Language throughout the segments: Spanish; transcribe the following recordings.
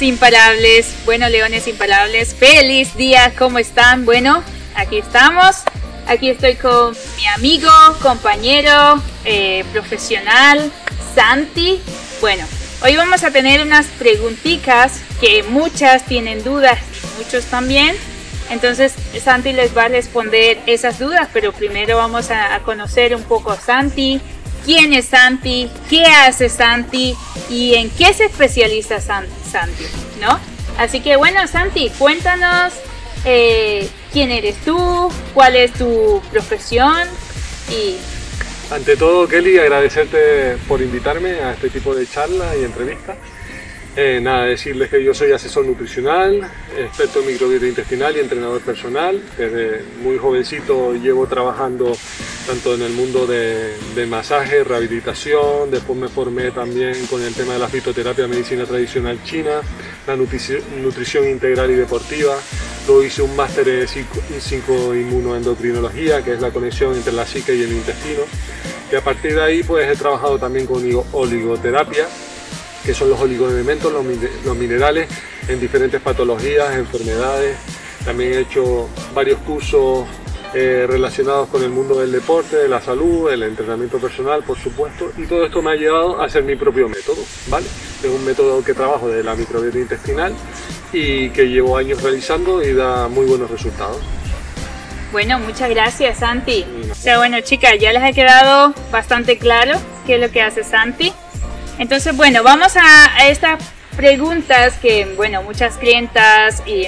Imparables, bueno, leones imparables, feliz día, ¿cómo están? Bueno, aquí estamos, aquí estoy con mi amigo, compañero, eh, profesional, Santi. Bueno, hoy vamos a tener unas preguntitas que muchas tienen dudas, muchos también. Entonces Santi les va a responder esas dudas, pero primero vamos a conocer un poco a Santi, quién es Santi, qué hace Santi y en qué se especializa Santi, ¿no? Así que bueno, Santi, cuéntanos eh, quién eres tú, cuál es tu profesión y... Ante todo, Kelly, agradecerte por invitarme a este tipo de charla y entrevistas. Eh, nada, decirles que yo soy asesor nutricional, experto en microbiota intestinal y entrenador personal. Desde muy jovencito llevo trabajando tanto en el mundo de, masaje, rehabilitación, después me formé también con el tema de la fitoterapia, medicina tradicional china, la nutrición, integral y deportiva. Luego hice un máster en psicoinmunoendocrinología, que es la conexión entre la psique y el intestino. Y a partir de ahí pues he trabajado también con oligoterapia, que son los oligoelementos, los, minerales en diferentes patologías, enfermedades. También he hecho varios cursos eh, relacionados con el mundo del deporte, de la salud, el entrenamiento personal, por supuesto, y todo esto me ha llevado a hacer mi propio método, ¿vale? Es un método que trabajo de la microbiota intestinal y que llevo años realizando y da muy buenos resultados. Bueno, muchas gracias Santi. O sea, bueno chicas, ya les ha quedado bastante claro qué es lo que hace Santi. Entonces, bueno, vamos a, estas preguntas que, bueno, muchas clientas y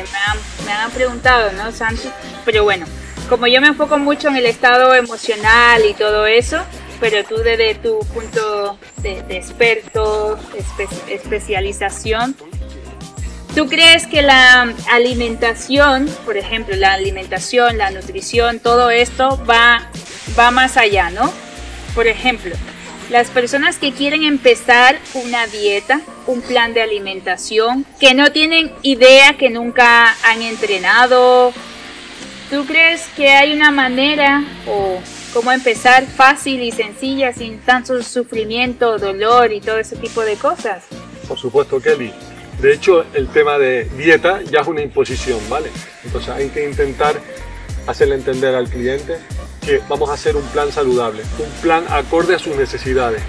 me han, preguntado, ¿no, Santi? Pero bueno, como yo me enfoco mucho en el estado emocional y todo eso, pero tú desde tu punto de, experto, especialización, ¿tú crees que la alimentación, por ejemplo, la alimentación, la nutrición, todo esto va, va más allá, ¿no? Por ejemplo, las personas que quieren empezar una dieta, un plan de alimentación, que no tienen idea, que nunca han entrenado, ¿tú crees que hay una manera o cómo empezar fácil y sencilla sin tanto sufrimiento, dolor y todo ese tipo de cosas? Por supuesto, Kelly. De hecho, el tema de dieta ya es una imposición, ¿vale? Entonces hay que intentar hacerle entender al cliente vamos a hacer un plan saludable, un plan acorde a sus necesidades.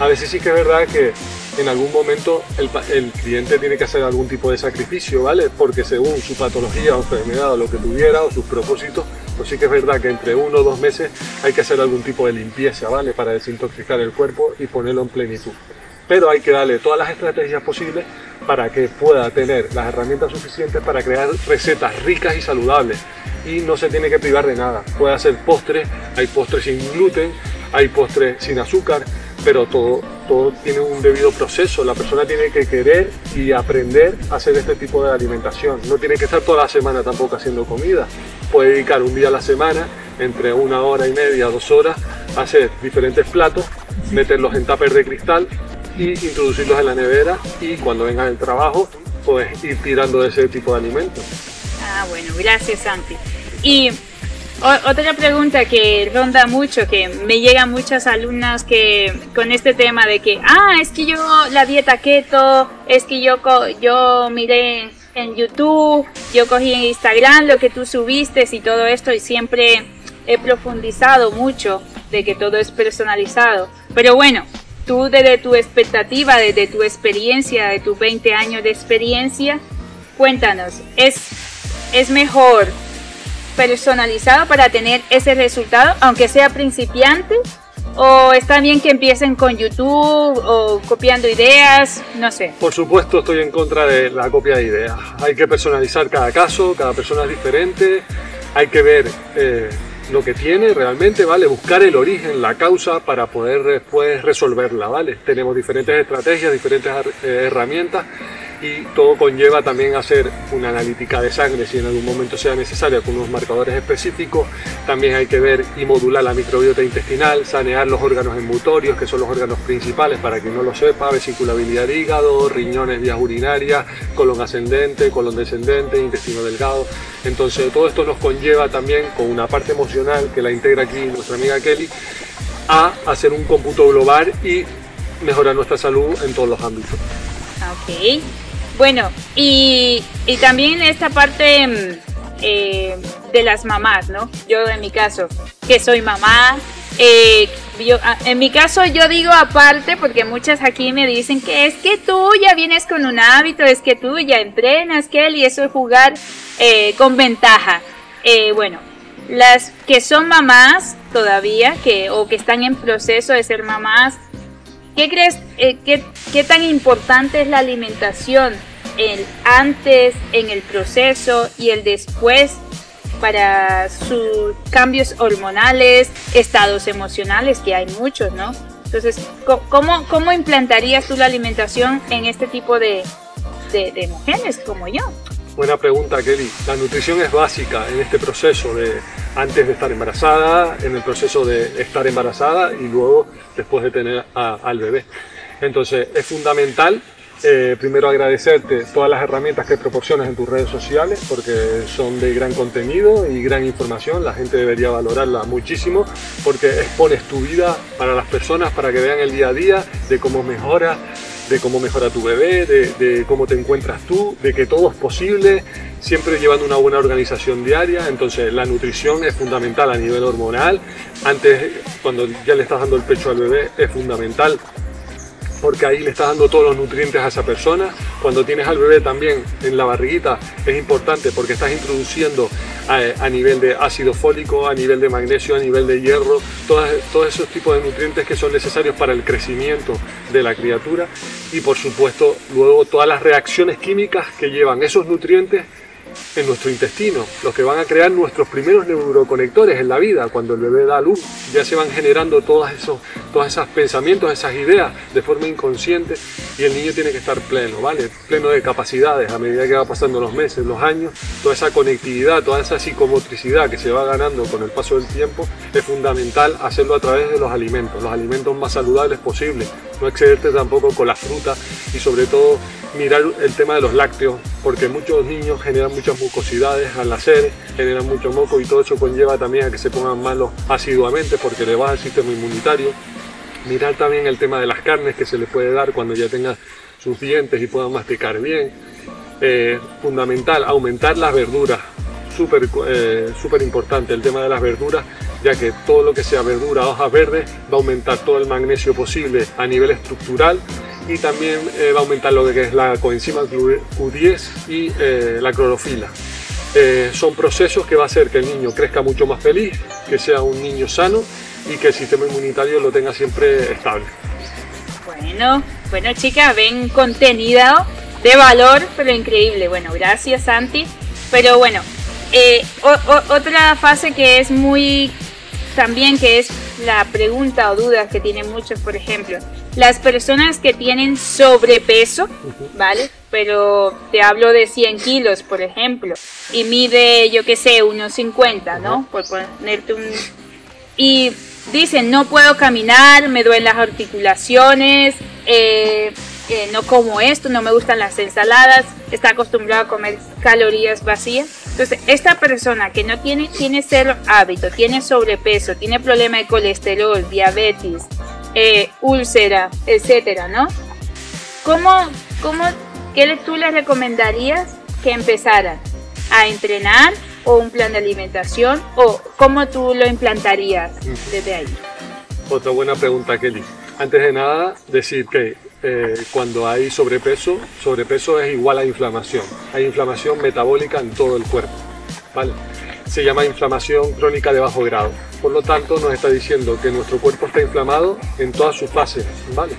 A veces sí que es verdad que en algún momento el, cliente tiene que hacer algún tipo de sacrificio, ¿vale? Porque según su patología o enfermedad o lo que tuviera o sus propósitos, pues sí que es verdad que entre uno o dos meses hay que hacer algún tipo de limpieza, ¿vale? Para desintoxicar el cuerpo y ponerlo en plenitud. Pero hay que darle todas las estrategias posibles para que pueda tener las herramientas suficientes para crear recetas ricas y saludables y no se tiene que privar de nada. Puede hacer postres, hay postres sin gluten, hay postres sin azúcar, pero todo, todo tiene un debido proceso. La persona tiene que querer y aprender a hacer este tipo de alimentación. No tiene que estar toda la semana tampoco haciendo comida. Puede dedicar un día a la semana, entre una hora y media, dos horas, a hacer diferentes platos, meterlos en tupper de cristal y introducirlos en la nevera y cuando vengan del trabajo, pues ir tirando de ese tipo de alimentos. Ah, bueno, gracias Santi. Y otra pregunta que ronda mucho, que me llegan muchas alumnas que con este tema de que, ah, es que yo la dieta keto, es que yo, yo miré en YouTube, yo cogí en Instagram lo que tú subiste y todo esto y siempre he profundizado mucho de que todo es personalizado. Pero bueno, tú desde tu expectativa, desde tu experiencia, de tus 20 años de experiencia, cuéntanos, ¿es, es mejor personalizado para tener ese resultado, aunque sea principiante? ¿O está bien que empiecen con YouTube o copiando ideas? No sé. Por supuesto estoy en contra de la copia de ideas. Hay que personalizar cada caso, cada persona es diferente. Hay que ver eh, lo que tiene realmente, ¿vale? Buscar el origen, la causa para poder después resolverla, ¿vale? Tenemos diferentes estrategias, diferentes eh, herramientas y todo conlleva también hacer una analítica de sangre si en algún momento sea necesario con unos marcadores específicos. También hay que ver y modular la microbiota intestinal, sanear los órganos embutorios, que son los órganos principales para quien no lo sepa, vesiculabilidad de hígado, riñones, vías urinarias, colon ascendente, colon descendente, intestino delgado. Entonces todo esto nos conlleva también con una parte emocional que la integra aquí nuestra amiga Kelly a hacer un cómputo global y mejorar nuestra salud en todos los ámbitos. Ah, ok. Bueno, y, y también esta parte mm, eh, de las mamás, ¿no? Yo en mi caso, que soy mamá, eh, ah, en mi caso yo digo aparte porque muchas aquí me dicen que es que tú ya vienes con un hábito, es que tú ya entrenas, que y eso es jugar eh, con ventaja. bueno, las que son mamás todavía, que, o que están en proceso de ser mamás, ¿qué crees, qué, qué tan importante es la alimentación el antes, en el proceso y el después para sus cambios hormonales, estados emocionales, que hay muchos, ¿no? Entonces, ¿cómo, cómo implantarías tú la alimentación en este tipo de, de, mujeres como yo? Buena pregunta, Kelly. La nutrición es básica en este proceso de antes de estar embarazada, en el proceso de estar embarazada y luego después de tener al bebé. Entonces, es fundamental eh, primero agradecerte todas las herramientas que proporcionas en tus redes sociales porque son de gran contenido y gran información. La gente debería valorarla muchísimo porque expones tu vida para las personas para que vean el día a día de cómo mejora, de cómo mejora tu bebé, de, cómo te encuentras tú, de que todo es posible, siempre llevando una buena organización diaria. Entonces la nutrición es fundamental a nivel hormonal. Antes, cuando ya le estás dando el pecho al bebé, es fundamental porque ahí le estás dando todos los nutrientes a esa persona. Cuando tienes al bebé también en la barriguita es importante porque estás introduciendo a, nivel de ácido fólico, a nivel de magnesio, a nivel de hierro, todos esos tipos de nutrientes que son necesarios para el crecimiento de la criatura y por supuesto luego todas las reacciones químicas que llevan esos nutrientes en nuestro intestino, los que van a crear nuestros primeros neuroconectores en la vida. Cuando el bebé da luz, ya se van generando todos esos, todos esos pensamientos, esas ideas de forma inconsciente y el niño tiene que estar pleno, ¿vale? Pleno de capacidades a medida que va pasando los meses, los años, toda esa conectividad, toda esa psicomotricidad que se va ganando con el paso del tiempo, es fundamental hacerlo a través de los alimentos, los alimentos más saludables posibles. No excederte tampoco con la fruta y sobre todo mirar el tema de los lácteos, porque muchos niños generan muchas mucosidades al nacer, generan mucho moco y todo eso conlleva también a que se pongan malos asiduamente porque le baja el sistema inmunitario. Mirar también el tema de las carnes que se le puede dar cuando ya tenga sus dientes y puedan masticar bien. Eh, fundamental, aumentar las verduras, súper eh, super importante el tema de las verduras, ya que todo lo que sea verdura, hojas verdes, va a aumentar todo el magnesio posible a nivel estructural y también eh, va a aumentar lo que es la coenzima Q10 y eh, la clorofila. Eh, son procesos que va a hacer que el niño crezca mucho más feliz, que sea un niño sano y que el sistema inmunitario lo tenga siempre estable. Bueno, bueno chicas, ven contenido de valor, pero increíble. Bueno, gracias Santi. Pero bueno, otra fase que es muy también que es la pregunta o duda que tienen muchos, por ejemplo, las personas que tienen sobrepeso, ¿vale? Pero te hablo de 100 kilos, por ejemplo, y mide, yo qué sé, unos 50, ¿no? Por ponerte un... Y dicen, no puedo caminar, me duelen las articulaciones, eh, eh, no como esto, no me gustan las ensaladas, está acostumbrado a comer calorías vacías. Entonces, esta persona que no tiene, tiene cero hábito, tiene sobrepeso, tiene problema de colesterol, diabetes, eh, úlcera, etcétera, ¿no? ¿Cómo, cómo, qué tú le recomendarías que empezara a entrenar o un plan de alimentación o cómo tú lo implantarías desde ahí? Otra buena pregunta, Kelly. Antes de nada, decir que eh, cuando hay sobrepeso, sobrepeso es igual a inflamación. Hay inflamación metabólica en todo el cuerpo. ¿vale? Se llama inflamación crónica de bajo grado. Por lo tanto, nos está diciendo que nuestro cuerpo está inflamado en todas sus fases. ¿vale?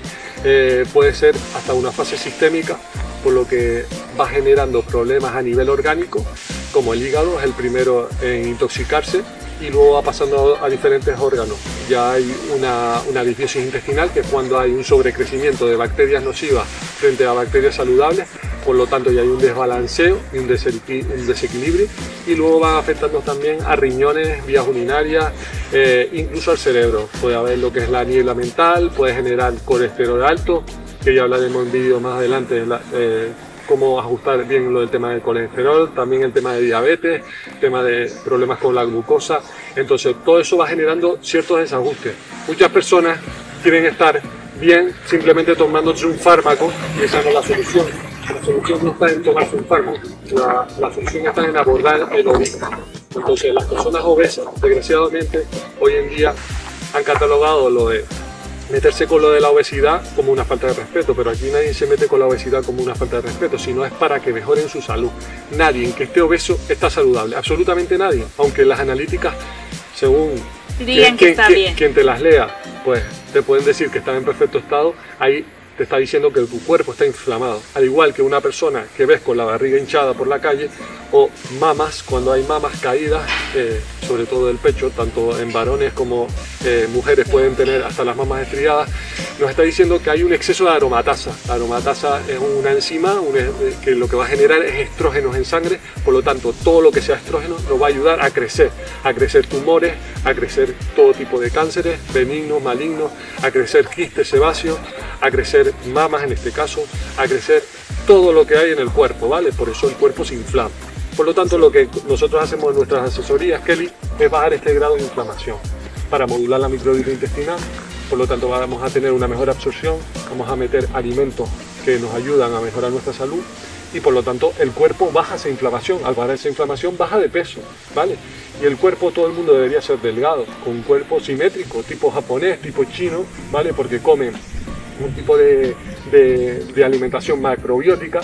Eh, puede ser hasta una fase sistémica, por lo que va generando problemas a nivel orgánico, como el hígado es el primero en intoxicarse y luego va pasando a diferentes órganos. Ya hay una, una disbiosis intestinal, que es cuando hay un sobrecrecimiento de bacterias nocivas frente a bacterias saludables, por lo tanto ya hay un desbalanceo y un, desequilibrio, y luego van afectando también a riñones, vías urinarias, eh, incluso al cerebro. Puede haber lo que es la niebla mental, puede generar colesterol alto, que ya hablaremos en vídeo más adelante. Eh, cómo ajustar bien lo del tema del colesterol, también el tema de diabetes, tema de problemas con la glucosa. Entonces, todo eso va generando ciertos desajustes. Muchas personas quieren estar bien simplemente tomándose un fármaco y esa no es la solución. La solución no está en tomarse un fármaco, la, la solución está en abordar el obismo. Entonces las personas obesas, desgraciadamente, hoy en día han catalogado lo de meterse con lo de la obesidad como una falta de respeto, pero aquí nadie se mete con la obesidad como una falta de respeto, sino es para que mejoren su salud. Nadie que esté obeso está saludable, absolutamente nadie, aunque las analíticas, según Digan que está bien. quien te las lea, pues te pueden decir que están en perfecto estado, ahí te está diciendo que tu cuerpo está inflamado. Al igual que una persona que ves con la barriga hinchada por la calle o mamas, cuando hay mamas caídas, eh, sobre todo del pecho, tanto en varones como eh, mujeres pueden tener hasta las mamas estriadas, nos está diciendo que hay un exceso de aromatasa. La aromatasa es una enzima eh, que lo que va a generar es estrógenos en sangre, por lo tanto todo lo que sea estrógeno nos va a ayudar a crecer, a crecer tumores, a crecer todo tipo de cánceres, benignos, malignos, a crecer quistes sebáceos, a crecer mamas en este caso, a crecer todo lo que hay en el cuerpo, ¿vale? Por eso el cuerpo se inflama. Por lo tanto, lo que nosotros hacemos en nuestras asesorías, Kelly, es bajar este grado de inflamación para modular la microbiota intestinal. Por lo tanto, vamos a tener una mejor absorción, vamos a meter alimentos que nos ayudan a mejorar nuestra salud y por lo tanto el cuerpo baja esa inflamación. Al bajar esa inflamación baja de peso, ¿vale? Y el cuerpo, todo el mundo debería ser delgado, con un cuerpo simétrico, tipo japonés, tipo chino, ¿vale? Porque comen un tipo de, de, alimentación macrobiótica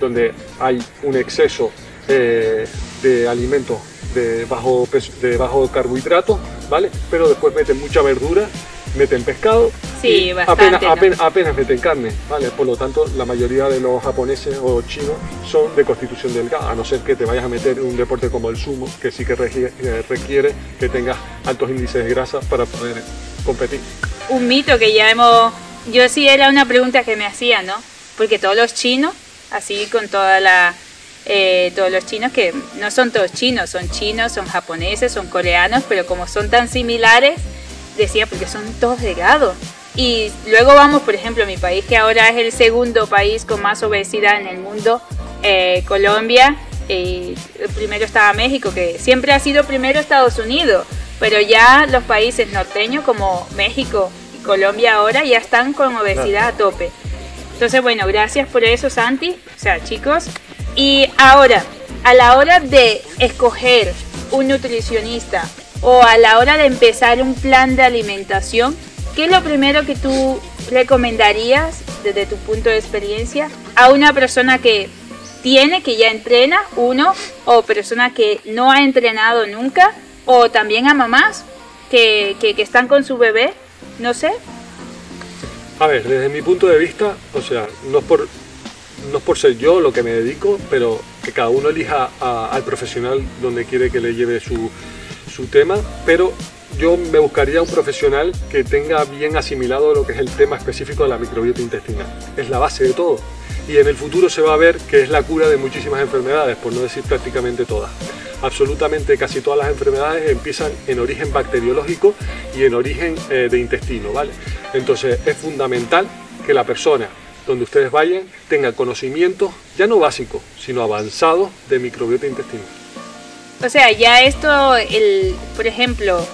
donde hay un exceso eh, de alimentos de bajo, de bajo carbohidratos, ¿vale? Pero después meten mucha verdura, meten pescado sí, apenas, apenas, apenas, meten carne, ¿vale? Por lo tanto, la mayoría de los japoneses o chinos son de constitución delgada, a no ser que te vayas a meter un deporte como el sumo, que sí que eh, requiere que tengas altos índices de grasa para poder competir. Un mito que ya hemos yo sí era una pregunta que me hacía, ¿no? Porque todos los chinos, así con toda la, eh, todos los chinos que no son todos chinos, son chinos, son japoneses, son coreanos, pero como son tan similares, decía porque son todos delgados. Y luego vamos, por ejemplo, a mi país, que ahora es el segundo país con más obesidad en el mundo, eh, Colombia. Y primero estaba México, que siempre ha sido primero Estados Unidos, pero ya los países norteños como México, Colombia ahora ya están con obesidad a tope. Entonces, bueno, gracias por eso, Santi. O sea, chicos. Y ahora, a la hora de escoger un nutricionista o a la hora de empezar un plan de alimentación, ¿qué es lo primero que tú recomendarías desde tu punto de experiencia a una persona que tiene, que ya entrena, uno, o persona que no ha entrenado nunca, o también a mamás que, que, que están con su bebé no sé. A ver, desde mi punto de vista, o sea, no es por, no por ser yo lo que me dedico, pero que cada uno elija al profesional donde quiere que le lleve su, su tema, pero yo me buscaría un profesional que tenga bien asimilado lo que es el tema específico de la microbiota intestinal. Es la base de todo. Y en el futuro se va a ver que es la cura de muchísimas enfermedades, por no decir prácticamente todas absolutamente casi todas las enfermedades empiezan en origen bacteriológico y en origen eh, de intestino, ¿vale? Entonces es fundamental que la persona donde ustedes vayan tenga conocimientos ya no básicos, sino avanzados de microbiota intestinal. O sea, ya esto, el, por ejemplo,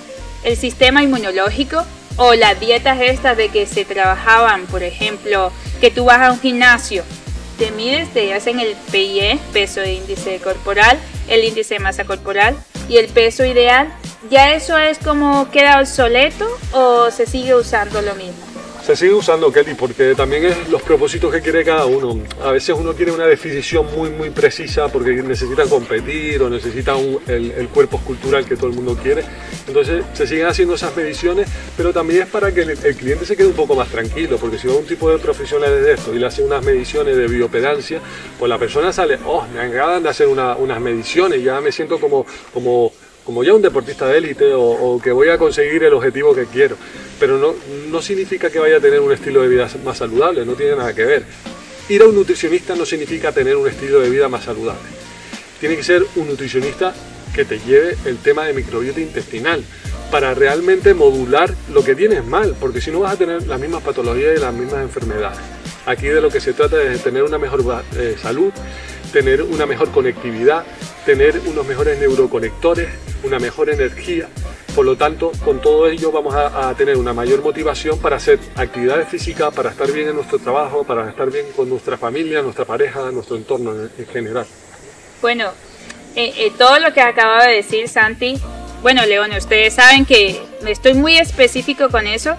el sistema inmunológico o las dietas estas de que se trabajaban, por ejemplo, que tú vas a un gimnasio te mides, te hacen el PIE, peso de índice corporal, el índice de masa corporal y el peso ideal. ¿Ya eso es como queda obsoleto o se sigue usando lo mismo? Se sigue usando, Kelly, porque también es los propósitos que quiere cada uno. A veces uno tiene una definición muy, muy precisa porque necesita competir o necesita el, cuerpo escultural que todo el mundo quiere. Entonces se siguen haciendo esas mediciones, pero también es para que el, cliente se quede un poco más tranquilo, porque si va un tipo de profesionales de esto y le hace unas mediciones de biopedancia, pues la persona sale, oh, me agradan de hacer unas mediciones, ya me siento como, como como ya un deportista de élite o, que voy a conseguir el objetivo que quiero. Pero no, no significa que vaya a tener un estilo de vida más saludable, no tiene nada que ver. Ir a un nutricionista no significa tener un estilo de vida más saludable. Tiene que ser un nutricionista que te lleve el tema de microbiota intestinal para realmente modular lo que tienes mal, porque si no vas a tener las mismas patologías y las mismas enfermedades. Aquí de lo que se trata es de tener una mejor eh, salud, tener una mejor conectividad, tener unos mejores neuroconectores, una mejor energía Por lo tanto, con todo ello vamos a, tener una mayor motivación para hacer actividades físicas, para estar bien en nuestro trabajo, para estar bien con nuestra familia, nuestra pareja, nuestro entorno en, general. Bueno, eh, eh, todo lo que acaba de decir Santi, bueno, León, ustedes saben que estoy muy específico con eso,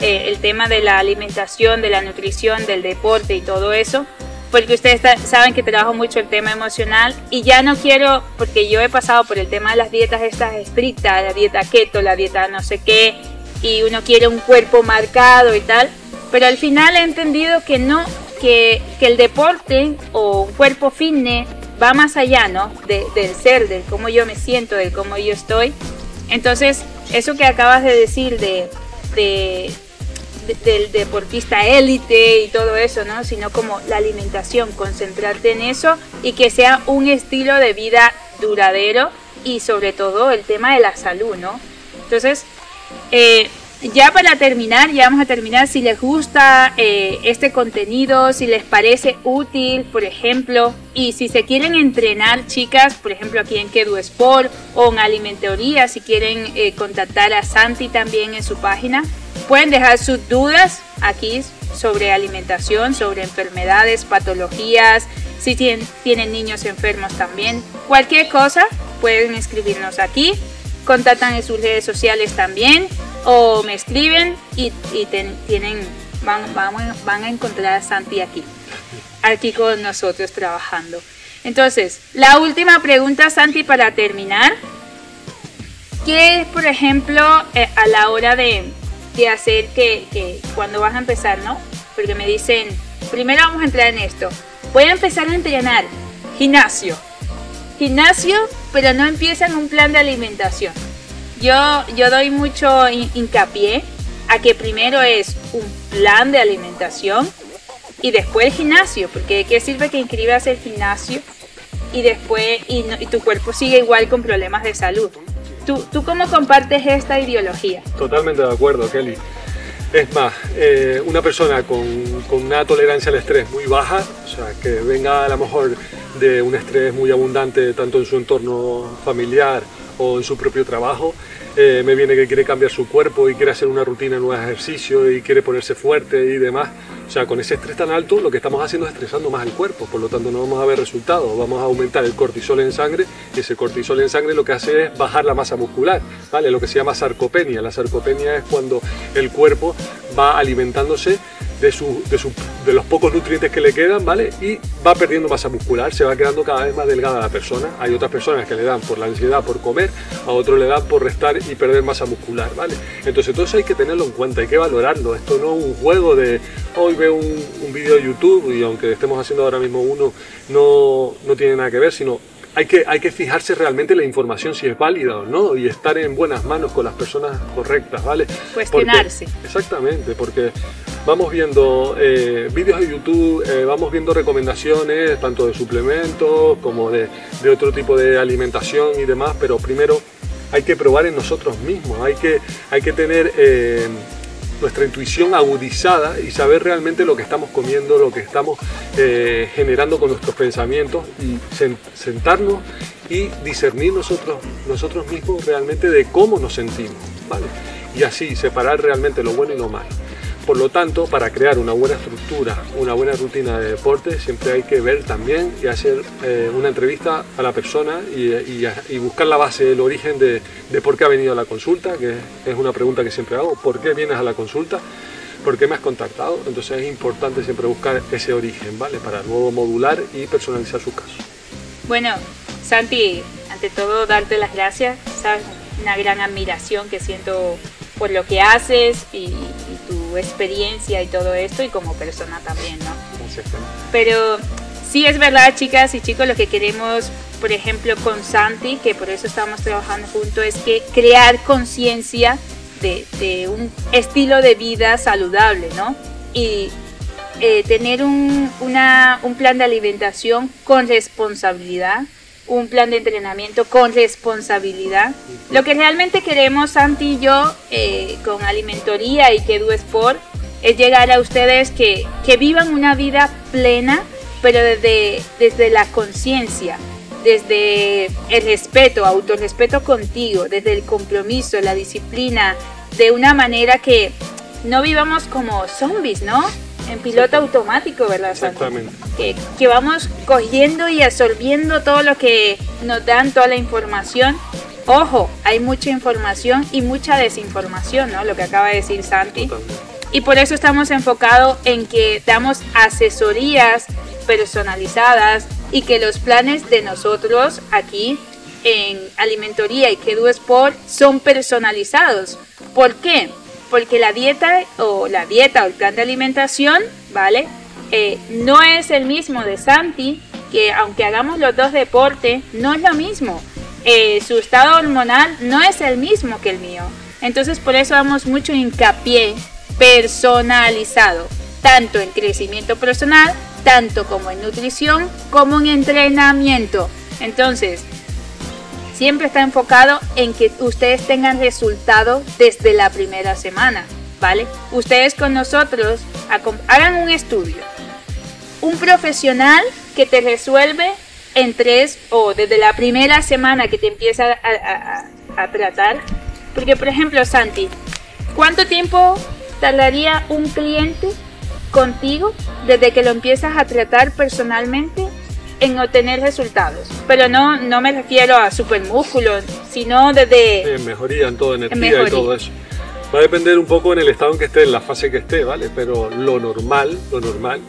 eh, el tema de la alimentación, de la nutrición, del deporte y todo eso porque ustedes saben que trabajo mucho el tema emocional y ya no quiero, porque yo he pasado por el tema de las dietas estas estrictas, la dieta keto, la dieta no sé qué, y uno quiere un cuerpo marcado y tal, pero al final he entendido que no, que, el deporte o un cuerpo fitness va más allá, ¿no? del ser, de cómo yo me siento, de cómo yo estoy. Entonces, eso que acabas de decir de del deportista élite y todo eso, ¿no? Sino como la alimentación, concentrarte en eso y que sea un estilo de vida duradero y sobre todo el tema de la salud, ¿no? Entonces, eh, ya para terminar, ya vamos a terminar, si les gusta eh, este contenido, si les parece útil, por ejemplo, y si se quieren entrenar, chicas, por ejemplo, aquí en Kedu Sport o en Alimentoría, si quieren eh, contactar a Santi también en su página, Pueden dejar sus dudas aquí sobre alimentación, sobre enfermedades, patologías, si tienen, niños enfermos también. Cualquier cosa pueden escribirnos aquí. Contactan en sus redes sociales también o me escriben y, tienen, van, van a encontrar a Santi aquí, aquí con nosotros trabajando. Entonces, la última pregunta, Santi, para terminar. ¿Qué, por ejemplo, eh, a la hora de, de hacer que, cuando vas a empezar, ¿no? Porque me dicen, primero vamos a entrar en esto. Voy a empezar a entrenar gimnasio. Gimnasio, pero no empiezan un plan de alimentación. Yo, yo doy mucho hincapié a que primero es un plan de alimentación y después el gimnasio, porque ¿qué sirve que inscribas el gimnasio y después y tu cuerpo sigue igual con problemas de salud? ¿Tú, cómo compartes esta ideología? Totalmente de acuerdo, Kelly. Es más, eh, una persona con, con, una tolerancia al estrés muy baja, o sea, que venga a lo mejor de un estrés muy abundante tanto en su entorno familiar o en su propio trabajo, eh, me viene que quiere cambiar su cuerpo y quiere hacer una rutina nuevos ejercicios y quiere ponerse fuerte y demás. O sea, con ese estrés tan alto lo que estamos haciendo es estresando más el cuerpo, por lo tanto no vamos a ver resultados, vamos a aumentar el cortisol en sangre y ese cortisol en sangre lo que hace es bajar la masa muscular, ¿vale? Lo que se llama sarcopenia. La sarcopenia es cuando el cuerpo va alimentándose de, su, de, los pocos nutrientes que le quedan, ¿vale? Y va perdiendo masa muscular, se va quedando cada vez más delgada la persona. Hay otras personas que le dan por la ansiedad, por comer, a otros le dan por restar y perder masa muscular, ¿vale? Entonces todo eso hay que tenerlo en cuenta, hay que valorarlo. Esto no es un juego de hoy veo un, un vídeo de YouTube y aunque estemos haciendo ahora mismo uno, no, no tiene nada que ver, sino hay que, hay que fijarse realmente la información si es válida o no y estar en buenas manos con las personas correctas, ¿vale? Cuestionarse. exactamente, porque vamos viendo eh, vídeos de YouTube, eh, vamos viendo recomendaciones tanto de suplementos como de, otro tipo de alimentación y demás, pero primero hay que probar en nosotros mismos, hay que, hay que tener... Eh, nuestra intuición agudizada y saber realmente lo que estamos comiendo, lo que estamos eh, generando con nuestros pensamientos y sentarnos y discernir nosotros, nosotros mismos realmente de cómo nos sentimos, ¿vale? Y así separar realmente lo bueno y lo malo. Por lo tanto, para crear una buena estructura, una buena rutina de deporte, siempre hay que ver también y hacer eh, una entrevista a la persona y, buscar la base, el origen de, por qué ha venido a la consulta, que es una pregunta que siempre hago, ¿por qué vienes a la consulta? ¿Por qué me has contactado? Entonces es importante siempre buscar ese origen, ¿vale? Para luego modular y personalizar su caso. Bueno, Santi, ante todo darte las gracias, sabes, una gran admiración que siento por lo que haces y, experiencia y todo esto y como persona también, ¿no? Pero sí es verdad, chicas y chicos, lo que queremos, por ejemplo, con Santi, que por eso estamos trabajando juntos, es que crear conciencia de, un estilo de vida saludable, ¿no? Y eh, tener un, un plan de alimentación con responsabilidad, un plan de entrenamiento con responsabilidad. Lo que realmente queremos, Santi y yo, eh, con Alimentoría y que Sport, es llegar a ustedes que, que vivan una vida plena, pero desde, desde la conciencia, desde el respeto, autorrespeto contigo, desde el compromiso, la disciplina, de una manera que no vivamos como zombies, ¿no? En piloto automático, ¿verdad? Exactamente. Que, que vamos cogiendo y absorbiendo todo lo que nos dan, toda la información. Ojo, hay mucha información y mucha desinformación, ¿no? Lo que acaba de decir Santi. Y por eso estamos enfocados en que damos asesorías personalizadas y que los planes de nosotros aquí en Alimentoría y Kedu Sport son personalizados. ¿Por qué? Porque la dieta o la dieta o el plan de alimentación, ¿vale? Eh, no es el mismo de Santi, que aunque hagamos los dos deportes, no es lo mismo. Eh, su estado hormonal no es el mismo que el mío. Entonces por eso damos mucho hincapié personalizado, tanto en crecimiento personal, tanto como en nutrición, como en entrenamiento. Entonces, siempre está enfocado en que ustedes tengan resultado desde la primera semana, ¿vale? Ustedes con nosotros hagan un estudio. Un profesional que te resuelve en tres o desde la primera semana que te empieza a, a tratar. Porque, por ejemplo, Santi, ¿cuánto tiempo tardaría un cliente contigo desde que lo empiezas a tratar personalmente en obtener resultados. Pero no, no me refiero a supermúsculo, sino desde... En mejoría en todo, energía y todo eso. Va a depender un poco en el estado en que esté, en la fase que esté, ¿vale? Pero lo normal, lo normal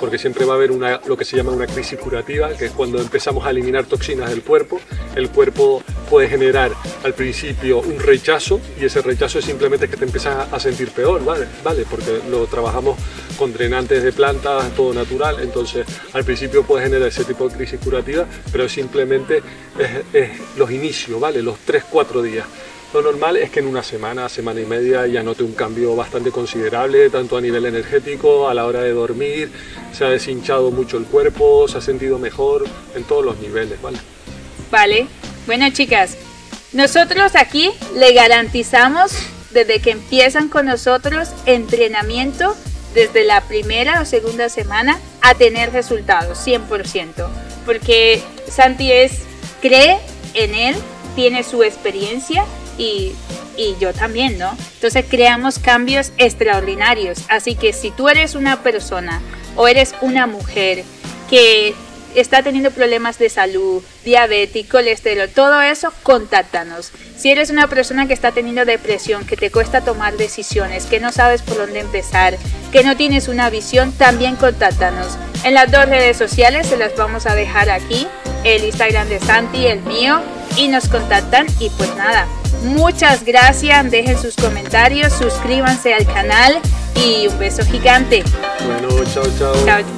porque siempre va a haber una, lo que se llama una crisis curativa, que es cuando empezamos a eliminar toxinas del cuerpo. El cuerpo puede generar al principio un rechazo y ese rechazo es simplemente que te empiezas a sentir peor, ¿vale? ¿vale? Porque lo trabajamos con drenantes de plantas, todo natural, entonces al principio puede generar ese tipo de crisis curativa, pero simplemente es, es los inicios, ¿vale? Los 3-4 días. Lo normal es que en una semana, semana y media ya note un cambio bastante considerable, tanto a nivel energético, a la hora de dormir, se ha deshinchado mucho el cuerpo, se ha sentido mejor en todos los niveles, ¿vale? Vale. Bueno, chicas, nosotros aquí le garantizamos desde que empiezan con nosotros entrenamiento desde la primera o segunda semana a tener resultados 100%, porque Santi es cree en él, tiene su experiencia y, yo también, ¿no? Entonces creamos cambios extraordinarios. Así que si tú eres una persona o eres una mujer que está teniendo problemas de salud, diabetes, colesterol, todo eso, contáctanos. Si eres una persona que está teniendo depresión, que te cuesta tomar decisiones, que no sabes por dónde empezar, que no tienes una visión, también contáctanos. En las dos redes sociales se las vamos a dejar aquí, el Instagram de Santi, el mío, y nos contactan y pues nada, muchas gracias, dejen sus comentarios, suscríbanse al canal y un beso gigante. Bueno, chao, chao. Chao.